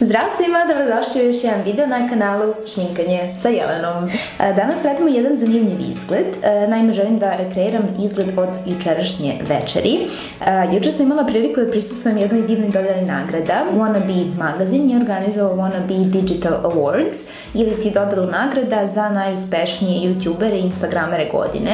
Zdravo svima, dobrodošli u još jedan video na kanalu Šminkanje sa Jelenom. E, danas radimo jedan zanimljiv izgled. E, naime, želim da rekreiram izgled od jučerašnje večeri. E, jučer sam imala priliku da prisustujem jednoj divnoj dodali nagrada. Wannabe magazin je organizovao Wannabe Digital Awards ili ti dodalu nagrada za najuspešnije youtubere i instagramere godine.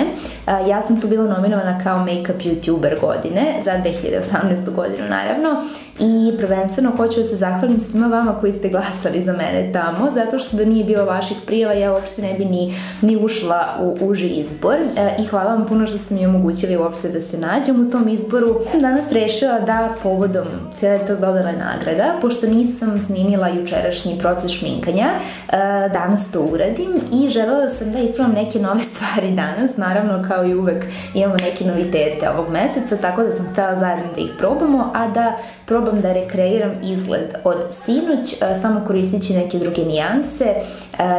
Ja sam tu bila nominovana kao make-up youtuber godine za 2018. godinu naravno i prvenstveno hoću da se zahvalim svima vama koji ste glasali za mene tamo, zato što da nije bilo vaših prijava ja uopšte ne bi ni, ni ušla u uži izbor e, i hvala vam puno što ste mi omogućili uopšte da se nađem u tom izboru. Sam danas rešila da povodom cijele to dodale nagrada, pošto nisam snimila jučerašnji proces šminkanja, e, danas to uradim i želela sam da ispravam neke nove stvari danas, naravno kao i uvek imamo neke novitete ovog meseca, tako da sam htela zajedno da ih probamo, a da probam da rekreiram izgled od sinoć, e, samo koristići neke druge nijanse e,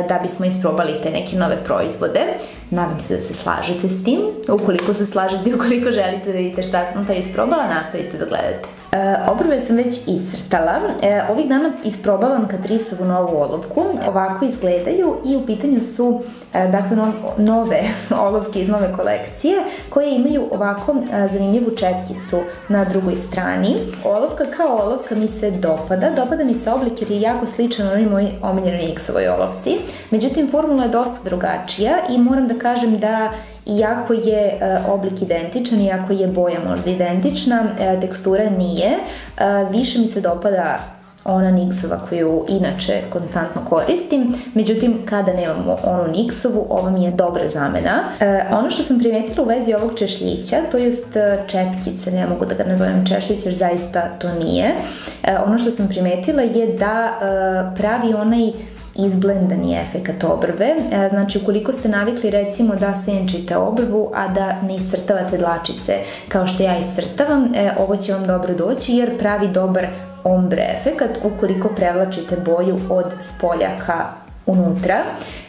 da bismo isprobali te neke nove proizvode. Nadam se da se slažete s tim. Ukoliko se slažete i ukoliko želite da vidite šta sam to isprobala, nastavite da gledate. E, obrve sam već iscrtala. E, ovih dana isprobavam Catriceovu novu olovku. Ovako izgledaju i u pitanju su e, dakle no, nove olovke iz nove kolekcije koje imaju ovako e, zanimljivu četkicu na drugoj strani. Olovka kao olovka mi se dopada. Dopada mi se oblik jer je jako sličan onoj moj omiljenoj X-ovoj olovci. Međutim, formula je dosta drugačija i moram da kažem da iako je e, oblik identičan, iako je boja možda identična, e, tekstura nije, e, više mi se dopada ona Nixova koju inače konstantno koristim, međutim kada nemamo onu Nixovu, ova mi je dobra zamena. E, ono što sam primetila u vezi ovog češljića, to jest četkice, ne mogu da ga nazovem češljić jer zaista to nije, e, ono što sam primetila je da e, pravi onaj izblendani efekat obrve. E, znači, ukoliko ste navikli recimo da senčite obrvu, a da ne iscrtavate dlačice kao što ja iscrtavam, e, ovo će vam dobro doći jer pravi dobar ombre efekat ukoliko prevlačite boju od spolja ka unutra.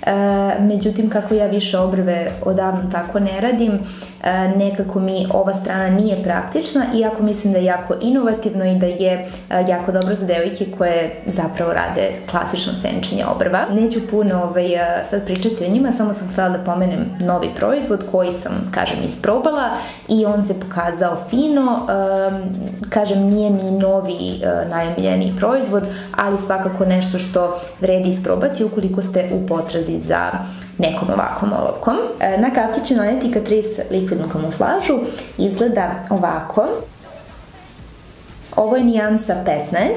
E, međutim, kako ja više obrve odavno tako ne radim, e, nekako mi ova strana nije praktična, iako mislim da je jako inovativno i da je e, jako dobro za devojke koje zapravo rade klasično senčenje obrva. Neću puno ovaj, sad pričati o njima, samo sam htjela da pomenem novi proizvod koji sam, kažem, isprobala i on se pokazao fino. Kažem, nije mi novi najomiljeniji proizvod, ali svakako nešto što vredi isprobati ukoliko ste u potrazi za nekom ovakvom olovkom. E, na kapki ću naneti Catrice likvidnu kamuflažu. Izgleda ovako. Ovo je nijansa 15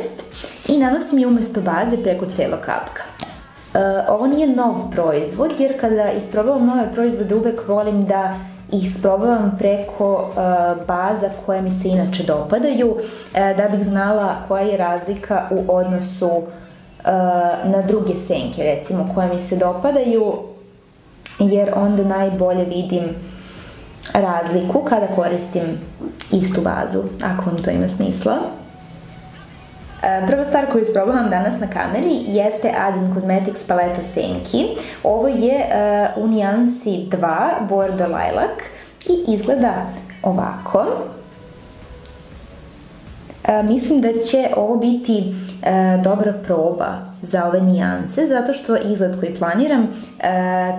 i nanosim je umesto baze preko celo kapka. E, ovo nije nov proizvod, jer kada isprobavam nove proizvode uvek volim da ih isprobavam preko uh, baza koje mi se inače dopadaju, da bih znala koja je razlika u odnosu na druge senke recimo koje mi se dopadaju jer onda najbolje vidim razliku kada koristim istu bazu, ako vam to ima smisla. Prva stvar koju isprobavam danas na kameri jeste Adin Cosmetics paleta Senki. Ovo je u nijansi 2 Bordeaux Lilac i izgleda ovako. Mislim da će ovo biti e, dobra proba za ove nijanse, zato što izgled koji planiram e,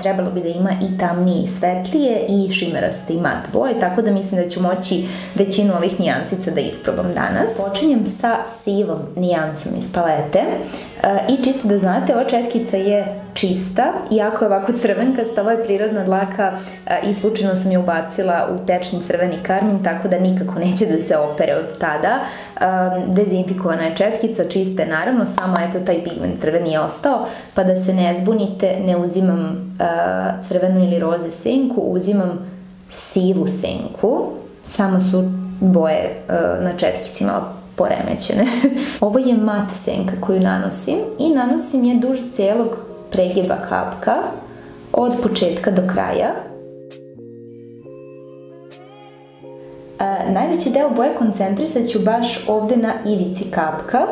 trebalo bi da ima i tamnije i svetlije i šimeraste i mat boje, tako da mislim da ću moći većinu ovih nijansica da isprobam danas. Počinjem sa sivom nijansom iz palete e, i čisto da znate, ova četkica je čista, iako je ovako crvenkasta, ovo je prirodna dlaka e, i slučajno sam je ubacila u tečni crveni karmin, tako da nikako neće da se opere od tada. Dezinfikovana je četkica, čista je naravno, samo eto taj pigment crveni je ostao, pa da se ne zbunite, ne uzimam uh, crvenu ili roze senku, uzimam sivu senku, samo su boje uh, na četkici malo poremećene. Ovo je mat senka koju nanosim i nanosim je duž celog pregiba kapka od početka do kraja. Najveći deo boje koncentrisat ću baš ovde na ivici kapka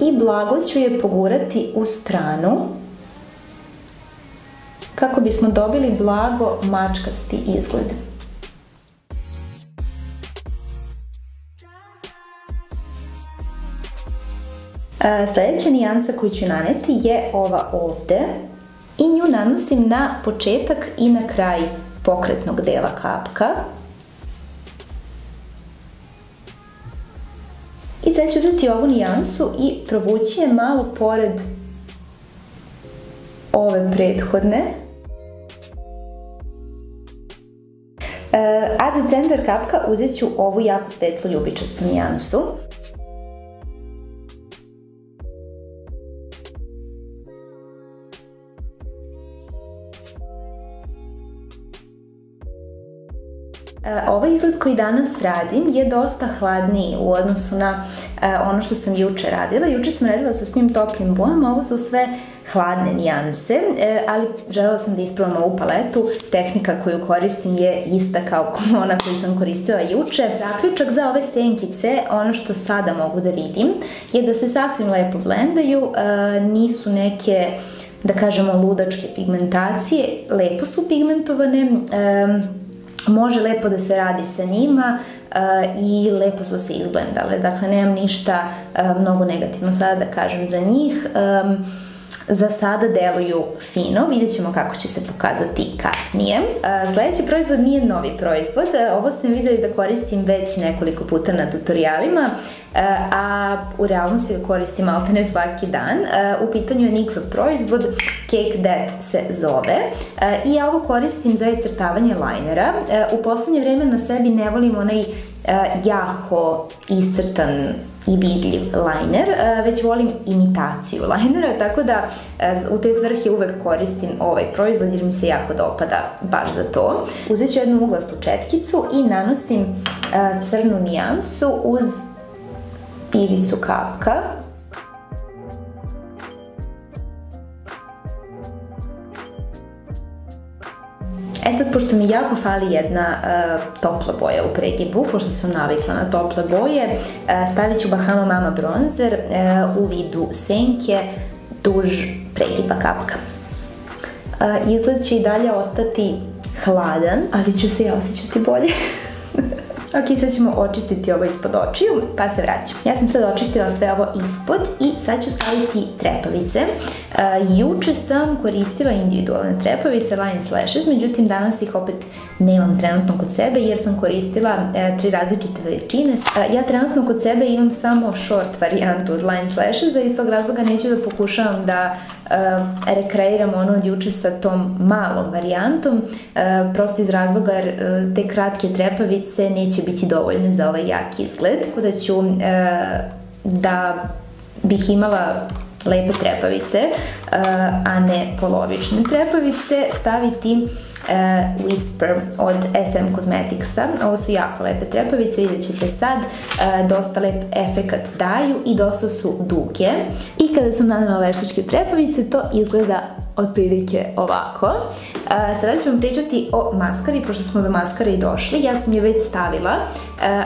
i blago ću je pogurati u stranu kako bismo dobili blago mačkasti izgled. Sljedeća nijansa koju ću naneti je ova ovde i nju nanosim na početak i na kraj pokretnog dela kapka. I sad ću uzeti ovu nijansu i provući je malo pored ove prethodne. E, a za centar kapka uzet ću ovu jako svetlu ljubičastu nijansu. Ovaj izgled koji danas radim je dosta hladniji u odnosu na e, ono što sam juče radila. Juče sam radila sa svim toplim bojama, ovo su sve hladne nijanse, e, ali želela sam da ispravam ovu paletu. Tehnika koju koristim je ista kao ona koju sam koristila juče. Zaključak za ove senkice, ono što sada mogu da vidim, je da se sasvim lepo blendaju, nisu neke da kažemo ludačke pigmentacije, lepo su pigmentovane, može lepo da se radi sa njima uh, i lepo su se izblendale. Dakle, nemam ništa uh, mnogo negativno sada da kažem za njih. Za sada deluju fino, vidjet ćemo kako će se pokazati kasnije. Sljedeći proizvod nije novi proizvod, ovo ste vidjeli da koristim već nekoliko puta na tutorialima, a u realnosti ga koristim ne svaki dan. U pitanju je NYXov proizvod, Cake That se zove i ja ovo koristim za iscrtavanje linera. U poslednje vreme na sebi ne volim onaj jako iscrtan i vidljiv liner, e, već volim imitaciju linera, tako da e, u te svrhe uvek koristim ovaj proizvod jer mi se jako dopada baš za to. Uzet ću jednu uglastu četkicu i nanosim e, crnu nijansu uz ivicu kapka E sad, pošto mi jako fali jedna uh, topla boja u pregibu, pošto sam navikla na tople boje, uh, stavit ću Bahama Mama bronzer uh, u vidu senke duž pregiba kapka. Izgled će i dalje ostati hladan, ali ću se ja osjećati bolje. Ok, sad ćemo očistiti ovo ispod očiju, pa se vraćam. Ja sam sad očistila sve ovo ispod i sad ću staviti trepavice. Uh, juče sam koristila individualne trepavice, line slashes, međutim danas ih opet nemam trenutno kod sebe jer sam koristila uh, tri različite veličine. Uh, ja trenutno kod sebe imam samo short varijantu od line slashes, a iz tog razloga neću da pokušavam da uh, rekreiram ono od juče sa tom malom varijantom, prosto iz razloga jer uh, te kratke trepavice neće biti dovoljne za ovaj jak izgled. Tako da ću da bih imala lepe trepavice, uh, a ne polovične trepavice, staviti uh, Whisper od SM Cosmeticsa. Ovo su jako lepe trepavice, vidjet ćete sad, uh, dosta lep efekat daju i dosta su duge. I kada sam nanela veštačke trepavice, to izgleda otprilike ovako. Sada ću vam pričati o maskari, pošto smo do maskara i došli. Ja sam je već stavila,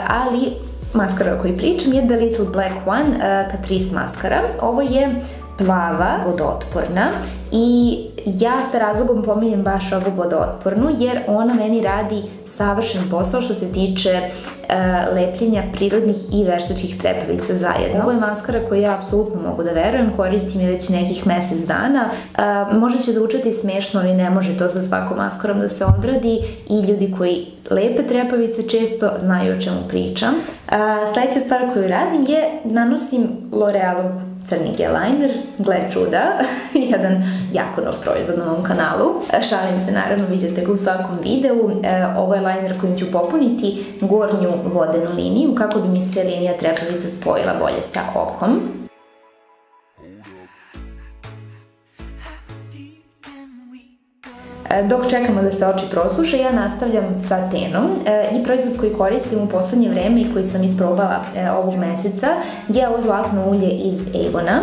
ali maskara o kojoj pričam je The Little Black One Catrice maskara. Ovo je plava, vodootporna i ja sa razlogom pominjem baš ovu vodootpornu jer ona meni radi savršen posao što se tiče uh, lepljenja prirodnih i veštačkih trepavica zajedno. Ovo je maskara koju ja apsolutno mogu da verujem, koristim je već nekih mesec dana. Uh, možda će zvučati smešno, ali ne može to sa svakom maskarom da se odradi i ljudi koji lepe trepavice često znaju o čemu pričam. Uh, sledeća stvar koju radim je nanosim L'Orealov crni gel liner, gle čuda, jedan jako nov proizvod na mom kanalu. Šalim se, naravno, vidite ga u svakom videu. E, ovo je liner kojim ću popuniti gornju vodenu liniju kako bi mi se linija trepavica spojila bolje sa okom. Dok čekamo da se oči prosuše, ja nastavljam sa tenom e, i proizvod koji koristim u poslednje vreme i koji sam isprobala e, ovog meseca je ovo zlatno ulje iz Avona.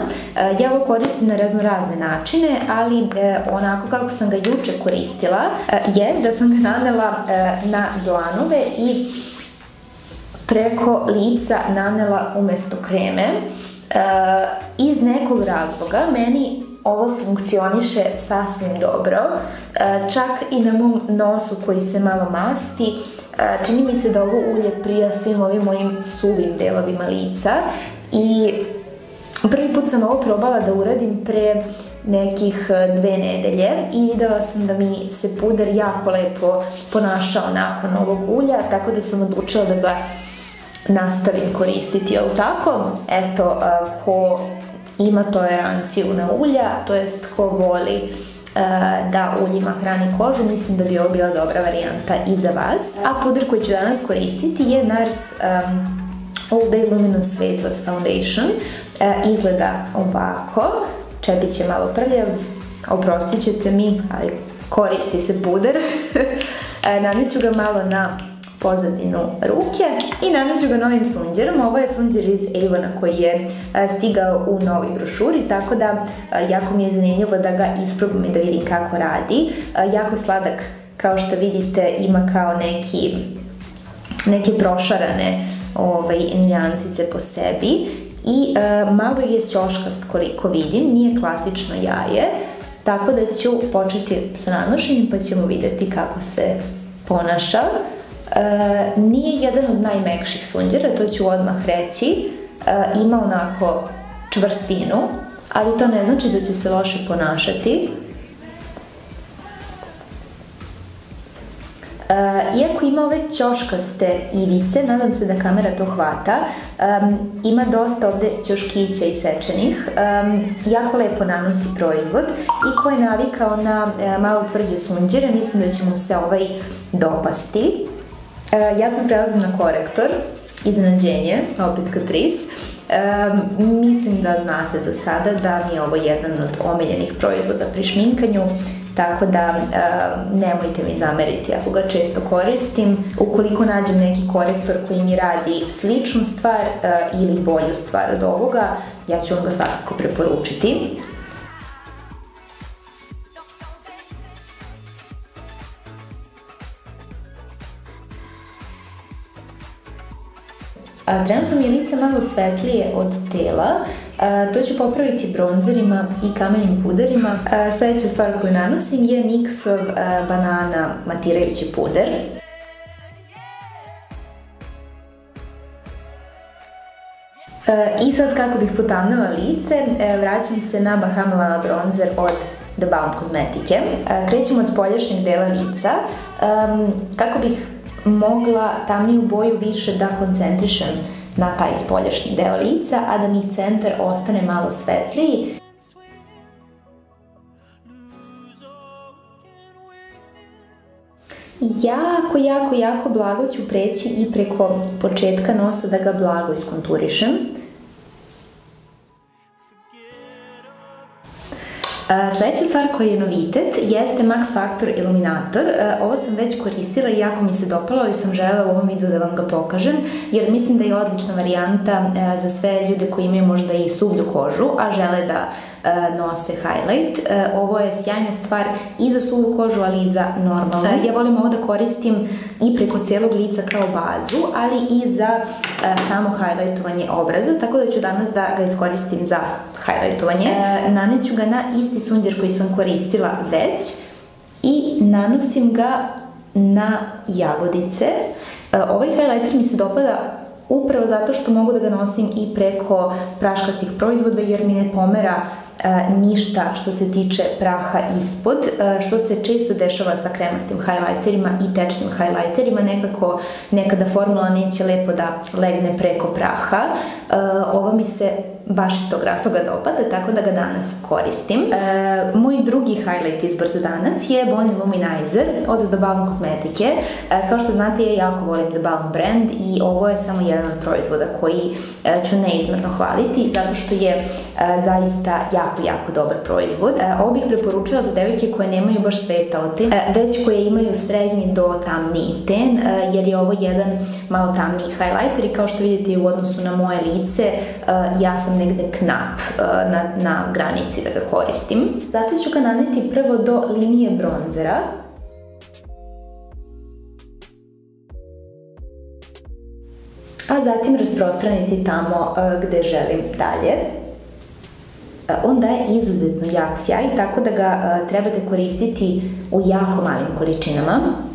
Ja ovo koristim na razno razne načine, ali onako kako sam ga juče koristila je da sam ga nanela na dlanove i preko lica nanela umesto kreme. Iz nekog razloga meni ovo funkcioniše sasvim dobro. E, čak i na mom nosu koji se malo masti, e, čini mi se da ovo ulje prija svim ovim mojim suvim delovima lica i Prvi put sam ovo probala da uradim pre nekih e, dve nedelje i videla sam da mi se puder jako lepo ponašao nakon ovog ulja, tako da sam odlučila da ga nastavim koristiti, jel tako? Eto, ko ima toleranciju na ulja, to jest ko voli e, da uljima hrani kožu, mislim da bi ovo bila dobra varijanta i za vas. A puder koji ću danas koristiti je NARS um, All Day Luminous Weightless Foundation. E, izgleda ovako, čepić je malo prljav, oprostit ćete mi, ali koristi se puder. e, naniću ga malo na pozadinu ruke i naneću ga novim sunđerom. Ovo je sunđer iz Avona koji je e, stigao u novoj brošuri, tako da e, jako mi je zanimljivo da ga isprobam i da vidim kako radi. E, jako je sladak, kao što vidite, ima kao neki neke prošarane ovaj, nijansice po sebi i malo je ćoškast koliko vidim, nije klasično jaje, tako da ću početi sa nanošenjem pa ćemo videti kako se ponaša. E, nije jedan od najmekših sunđera, to ću odmah reći, e, ima onako čvrstinu, ali to ne znači da će se loše ponašati. Uh, iako ima ove ćoškaste ivice, nadam se da kamera to hvata, ima dosta ovde ćoškića isečenih, um, jako lepo nanosi proizvod i ko je navikao na malo tvrđe sunđere, mislim da će mu se ovaj dopasti. Uh, ja sam prelazim na korektor, iznenađenje, opet Catrice. Um, mislim da znate do sada da mi je ovo jedan od omiljenih proizvoda pri šminkanju. Tako da uh, nemojte mi zameriti ako ga često koristim. Ukoliko nađem neki korektor koji mi radi sličnu stvar ili bolju stvar od ovoga, ja ću vam ga svakako preporučiti. Trenutno mi je lice malo svetlije od tela, to ću popraviti bronzerima i kamenim puderima. A, sledeća stvar koju nanosim je NYX-ov banana matirajući puder. I sad kako bih potamnila lice, vraćam se na Bahama bronzer od The Balm kozmetike. Krećemo od spoljašnjeg dela lica. Kako bih mogla tamniju boju više da koncentrišem na taj spoljašnji deo lica, a da mi centar ostane malo svetliji. Jako, jako, jako blago ću preći i preko početka nosa da ga blago iskonturišem. Sledeća stvar koja je novitet jeste Max Factor Illuminator. Ovo sam već koristila i jako mi se dopalo, ali sam želela u ovom videu da vam ga pokažem, jer mislim da je odlična varijanta za sve ljude koji imaju možda i suvlju kožu, a žele da E, nose highlight. E, ovo je sjajna stvar i za suvu kožu, ali i za normalnu. E, ja volim ovo da koristim i preko celog lica kao bazu, ali i za samo highlightovanje obraza, tako da ću danas da ga iskoristim za highlightovanje. Naneću ga na isti sunđer koji sam koristila već i nanosim ga na jagodice. Ovaj highlighter mi se dopada upravo zato što mogu da ga nosim i preko praškastih proizvoda jer mi ne pomera E, ništa što se tiče praha ispod, e, što se često dešava sa kremastim highlighterima i tečnim highlighterima, nekako nekada formula neće lepo da legne preko praha. E, ovo mi se baš iz tog razloga dopada, tako da ga danas koristim. E, moj drugi highlight izbor za danas je Bonnie Luminizer od The Balm kozmetike. E, kao što znate, ja jako volim The Balm brand i ovo je samo jedan od proizvoda koji e, ću neizmerno hvaliti, zato što je e, zaista jako, jako dobar proizvod. Ovo bih preporučila za devojke koje nemaju baš sveta već koje imaju srednji do tamniji ten, jer je ovo jedan malo tamniji highlighter i kao što vidite u odnosu na moje lice, ja sam negde knap uh, na, na granici da ga koristim. Zato ću ga naneti prvo do linije bronzera. A zatim rasprostraniti tamo uh, gde želim dalje. On daje izuzetno jak sjaj, tako da ga trebate koristiti u jako malim količinama.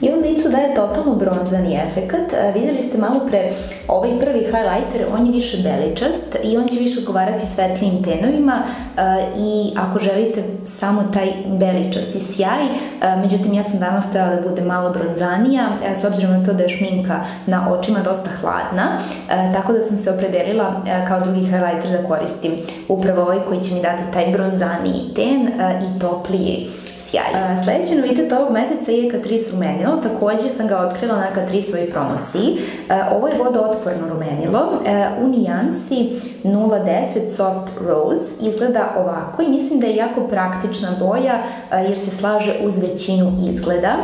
I on licu daje totalno bronzani efekat. E, videli ste malo pre ovaj prvi highlighter, on je više beličast i on će više odgovarati svetlijim tenovima e, i ako želite samo taj beličasti sjaj, e, međutim ja sam danas trebala da bude malo bronzanija, s obzirom na to da je šminka na očima dosta hladna, tako da sam se opredelila kao drugi highlighter da koristim upravo ovaj koji će mi dati taj bronzaniji ten i topliji sjaj. Sledeći novitet ovog meseca je Catrice rumenilo, takođe sam ga otkrila na Catriceovoj promociji. Ovo je vodootporno rumenilo u nijansi 010 Soft Rose, izgleda ovako i mislim da je jako praktična boja jer se slaže uz većinu izgleda.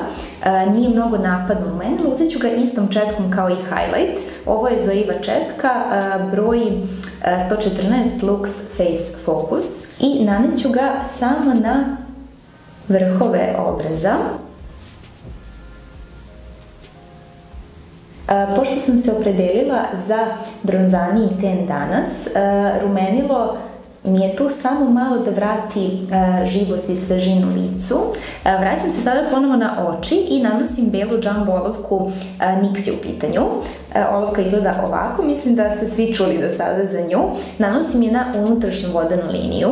Nije mnogo napadno rumenilo, uzet ću ga istom četkom kao i highlight. Ovo je Zoiva četka, broj 114 Lux Face Focus i naneću ga samo na vrhove obraza. Pošto sam se opredelila za bronzaniji ten danas, rumenilo mi je tu samo malo da vrati živost i svežinu licu. Vraćam se sada ponovo na oči i nanosim belu jumbo olovku Nixi u pitanju. Olovka izgleda ovako, mislim da ste svi čuli do sada za nju. Nanosim je na unutrašnju vodenu liniju.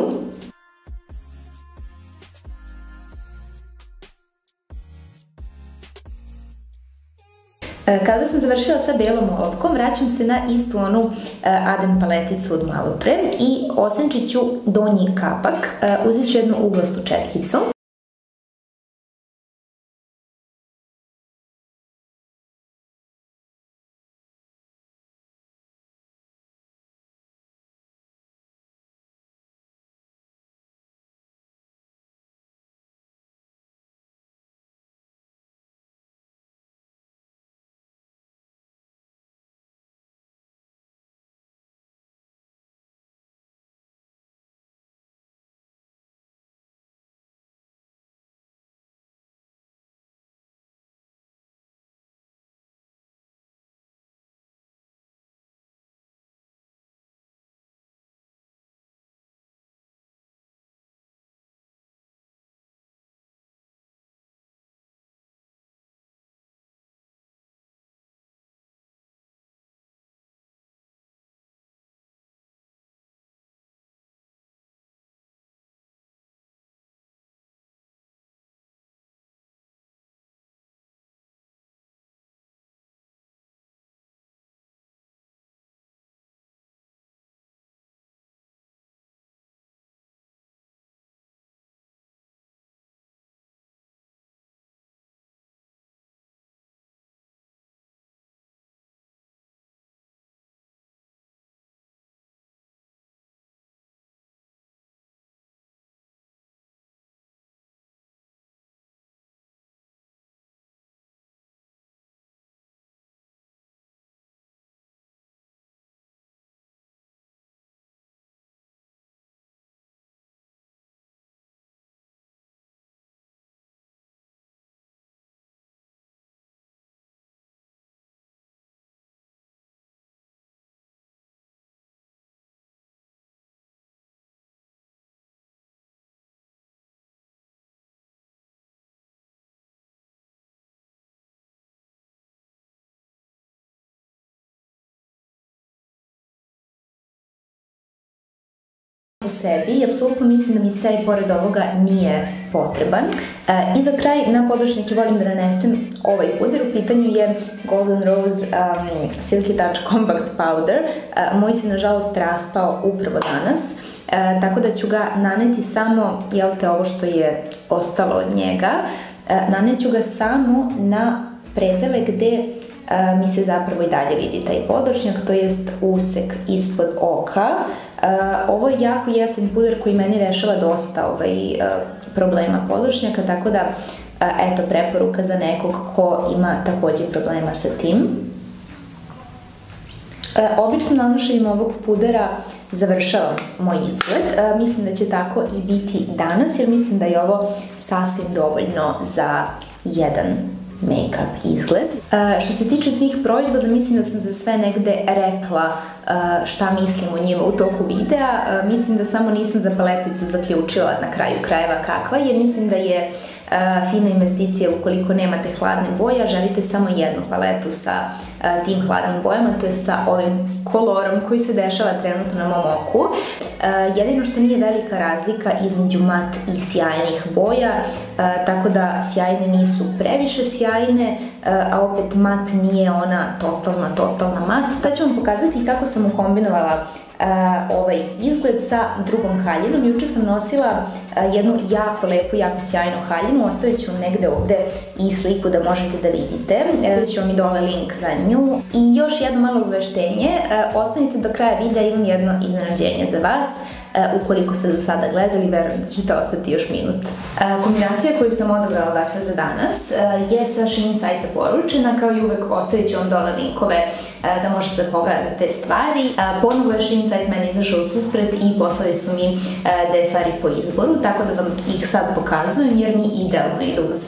Kada sam završila sa belom olovkom, vraćam se na istu onu e, Aden paleticu od malo pre i osenčit ću donji kapak. E, uzet ću jednu uglastu četkicu. U sebi i apsolutno mislim da mi sve i pored ovoga nije potreban. E, I za kraj na područnike volim da nanesem ovaj puder, u pitanju je Golden Rose um, Silky Touch Compact Powder. E, moj se nažalost raspao upravo danas, e, tako da ću ga naneti samo, jel te, ovo što je ostalo od njega, naneću ga samo na predele gde mi se zapravo i dalje vidi taj područnjak, to jest usek ispod oka. Ovo je jako jeftin puder koji meni rešava dosta ovaj, problema područnjaka, tako da eto preporuka za nekog ko ima takođe problema sa tim. E, obično nanošenjem ovog pudera završavam moj izgled. Mislim da će tako i biti danas, jer mislim da je ovo sasvim dovoljno za jedan make-up izgled. Što se tiče svih proizvoda, mislim da sam za sve negde rekla šta mislim o njima u toku videa. Mislim da samo nisam za paleticu zaključila na kraju krajeva kakva je. Mislim da je fina investicija ukoliko nemate hladne boje, želite samo jednu paletu sa tim hladnim bojama, to je sa ovim kolorom koji se dešava trenutno na mom oku. Jedino što nije velika razlika između mat i sjajnih boja, tako da sjajne nisu previše sjajne, a opet mat nije ona totalna, totalna mat. Sad ću vam pokazati kako sam ukombinovala ovaj izgled sa drugom haljinom. Juče sam nosila jednu jako lepu, jako sjajnu haljinu. Ostavit ću negde ovde i sliku da možete da vidite. E, ću vam i dole link za nju. I još jedno malo uveštenje. Ostanite do kraja videa, imam jedno iznenađenje za vas. E, ukoliko ste do sada gledali, verujem da ćete ostati još minut. E, kombinacija koju sam odabrala dakle za danas e, je sa Shein sajta poručena, kao i uvek ostavit ću vam dole linkove da možete da pogledate te stvari. Ponovo je Shein sajt meni izašao u susret i poslali su mi dve stvari po izboru, tako da vam ih sad pokazujem jer mi idealno idu uz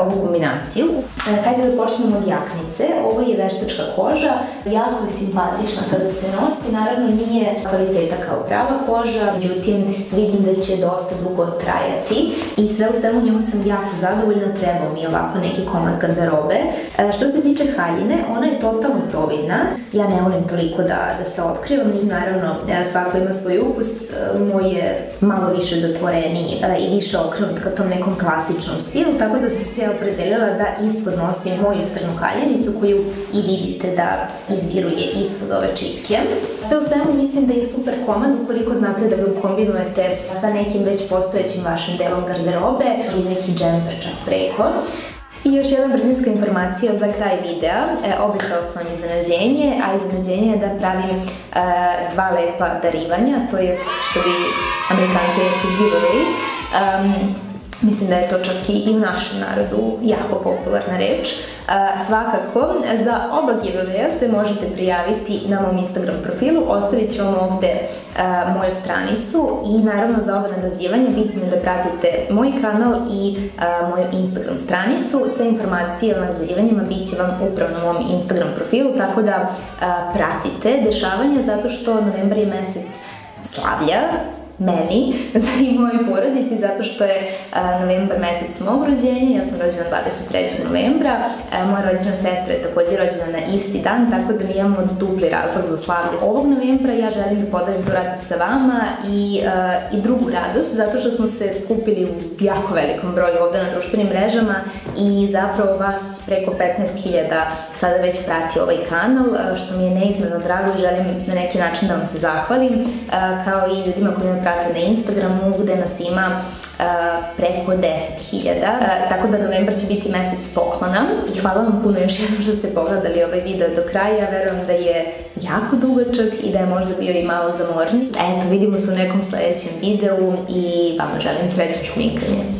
ovu kombinaciju. Hajde da počnemo od jaknice. Ovo je veštačka koža, jako je simpatična kada se nosi, naravno nije kvaliteta kao prava koža, međutim vidim da će dosta dugo trajati i sve u svemu njom sam jako zadovoljna, trebao mi je ovako neki komad garderobe. E, što se tiče haljine, ona je totalno providna, ja ne volim toliko da, se otkrivam, naravno e, svako ima svoj ukus, e, moj je malo više zatvoreniji e, i više okrenut ka tom nekom klasičnom stilu, tako da sam se opredelila da ispod nosim moju crnu haljinicu koju i vidite da izviruje ispod ove čipke. Sve u svemu mislim da je super komad ukoliko znate da ga kombinujete sa nekim već postojećim vašim delom garderobe ili neki džemper čak preko. I još jedna brzinska informacija za kraj videa. E, sam vam iznenađenje, a iznenađenje je da pravim e, dva lepa darivanja, to je što bi amerikanci rekli giveaway. Mislim da je to čak i u našem narodu jako popularna reč. Svakako, za oba giveaway se možete prijaviti na mom Instagram profilu, ostavit ću vam ovde moju stranicu i naravno za oba nagrađivanja bitno je da pratite moj kanal i moju Instagram stranicu. Sve informacije o nagrađivanjima bit će vam upravo na mom Instagram profilu, tako da pratite dešavanja zato što novembar je mesec slavlja, meni i mojoj porodici zato što je novembar mesec mog rođenja, ja sam rođena 23. novembra, moja rođena sestra je takođe rođena na isti dan, tako da mi imamo dupli razlog za slavlje. Ovog novembra ja želim da podarim tu radost sa vama i, i drugu radost, zato što smo se skupili u jako velikom broju ovde na društvenim mrežama i zapravo vas preko 15.000 sada već prati ovaj kanal, što mi je neizmjerno drago i želim na neki način da vam se zahvalim, kao i ljudima koji me prate na Instagramu gde nas ima preko 10.000, tako da novembar će biti mesec poklona i hvala vam puno još jednom što ste pogledali ovaj video do kraja, verujem da je jako dugačak i da je možda bio i malo zamorni. Eto, vidimo se u nekom sledećem videu i vama želim srećno šminkanje.